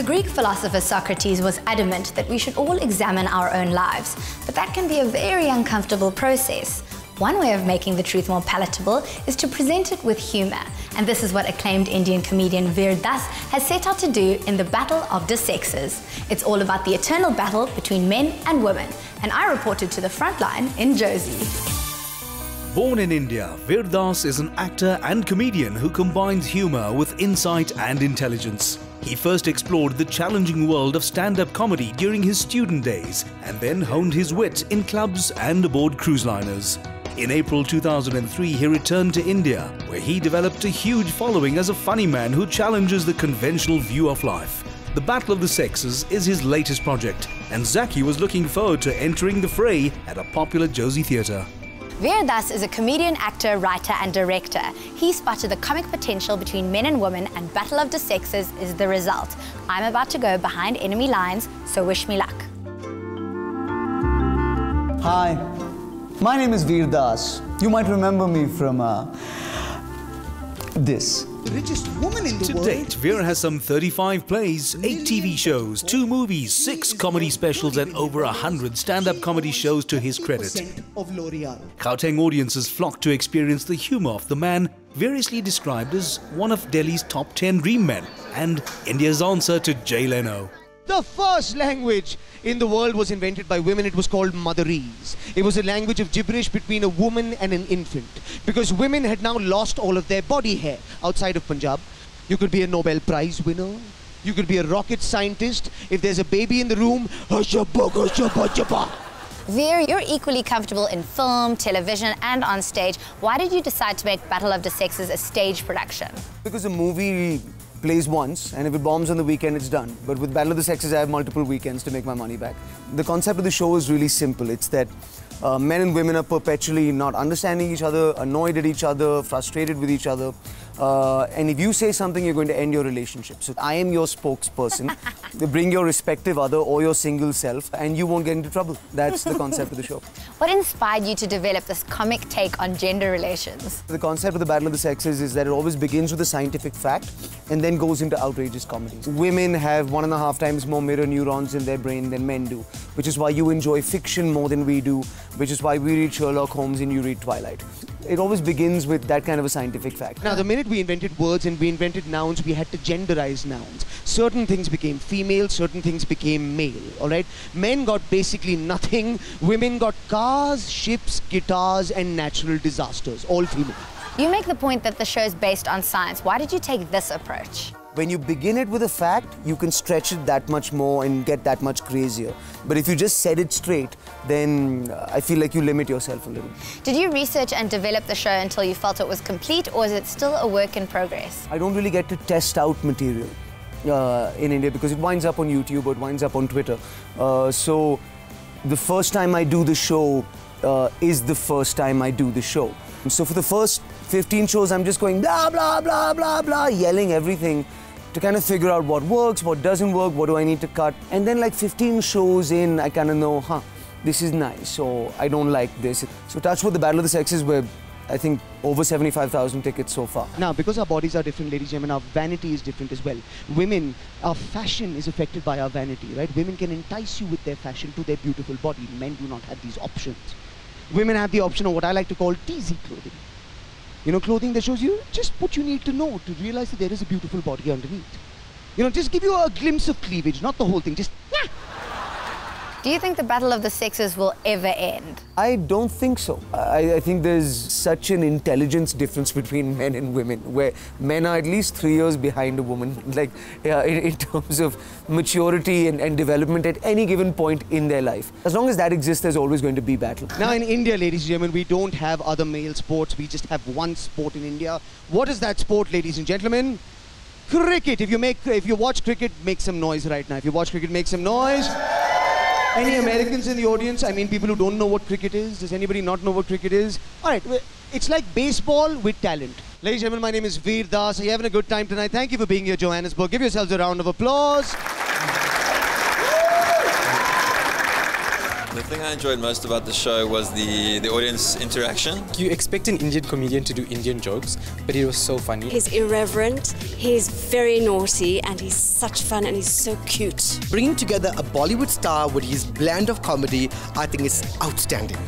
The Greek philosopher Socrates was adamant that we should all examine our own lives, but that can be a very uncomfortable process. One way of making the truth more palatable is to present it with humour, and this is what acclaimed Indian comedian Vir Das has set out to do in The Battle of the Sexes. It's all about the eternal battle between men and women, and I reported to the front line in Jozi. Born in India, Vir Das is an actor and comedian who combines humour with insight and intelligence. He first explored the challenging world of stand-up comedy during his student days and then honed his wit in clubs and aboard cruise liners. In April 2003, he returned to India, where he developed a huge following as a funny man who challenges the conventional view of life. The Battle of the Sexes is his latest project, and Zaky was looking forward to entering the fray at a popular Jozi theatre. Vir Das is a comedian, actor, writer, and director. He spotted the comic potential between men and women, and Battle of the Sexes is the result. I'm about to go behind enemy lines, so wish me luck. Hi, my name is Vir Das. You might remember me from uh, this. Richest woman in the To world. date, Vir has some 35 plays, 8 TV shows, 2 movies, 6 comedy specials, and over 100 stand up comedy shows to his credit. 50% of L'Oreal. Gauteng audiences flock to experience the humour of the man variously described as one of Delhi's top 10 dream men and India's answer to Jay Leno. The first language in the world was invented by women. It was called Motherese. It was a language of gibberish between a woman and an infant. Because women had now lost all of their body hair outside of Punjab. You could be a Nobel Prize winner. You could be a rocket scientist. If there's a baby in the room. Vir, you're equally comfortable in film, television, and on stage. Why did you decide to make Battle of the Sexes a stage production? Because a movie plays once, and if it bombs on the weekend, it's done. But with Battle of the Sexes, I have multiple weekends to make my money back. The concept of the show is really simple. It's that uh, men and women are perpetually not understanding each other, annoyed at each other, frustrated with each other. Uh, and if you say something, you're going to end your relationship. So I am your spokesperson. They Bring your respective other or your single self, and you won't get into trouble. That's the concept of the show. What inspired you to develop this comic take on gender relations? The concept of the Battle of the Sexes is that it always begins with a scientific fact and then goes into outrageous comedies. Women have one and a half times more mirror neurons in their brain than men do, which is why you enjoy fiction more than we do, which is why we read Sherlock Holmes and you read Twilight. It always begins with that kind of a scientific fact. Now, the minute we invented words and we invented nouns, we had to genderize nouns. Certain things became female, certain things became male, all right? Men got basically nothing. Women got cars, ships, guitars, and natural disasters, all female. You make the point that the show is based on science. Why did you take this approach? When you begin it with a fact, you can stretch it that much more and get that much crazier. But if you just said it straight, then uh, I feel like you limit yourself a little. Did you research and develop the show until you felt it was complete, or is it still a work in progress? I don't really get to test out material uh, in India because it winds up on YouTube or it winds up on Twitter. Uh, so the first time I do the show uh, is the first time I do the show. So for the first 15 shows, I'm just going blah, blah, blah, blah, blah, yelling everything to kind of figure out what works, what doesn't work, what do I need to cut. And then like 15 shows in, I kind of know, huh, this is nice, or I don't like this. So Touchwood, the Battle of the Sexes, were, I think, over 75,000 tickets so far. Now, because our bodies are different, ladies and gentlemen, our vanity is different as well. Women, our fashion is affected by our vanity, right? Women can entice you with their fashion to their beautiful body. Men do not have these options. Women have the option of what I like to call teasy clothing. You know, clothing that shows you just what you need to know to realize that there is a beautiful body underneath. You know, just give you a glimpse of cleavage, not the whole thing. Just. Do you think the Battle of the Sexes will ever end? I don't think so. I, I think there's such an intelligence difference between men and women, where men are at least three years behind a woman, like yeah, in, in terms of maturity and, and development at any given point in their life. As long as that exists, there's always going to be battle. Now in India, ladies and gentlemen, we don't have other male sports. We just have one sport in India. What is that sport, ladies and gentlemen? Cricket. If you make, if you watch cricket, make some noise right now. If you watch cricket, make some noise. Any Americans in the audience? I mean, people who don't know what cricket is. Does anybody not know what cricket is? All right, it's like baseball with talent. Ladies and gentlemen, my name is Vir Das. Are you having a good time tonight? Thank you for being here, Johannesburg. Give yourselves a round of applause. Thing I enjoyed most about the show was the, the audience interaction. You expect an Indian comedian to do Indian jokes, but it was so funny. He's irreverent, he's very naughty, and he's such fun and he's so cute. Bringing together a Bollywood star with his blend of comedy, I think is outstanding.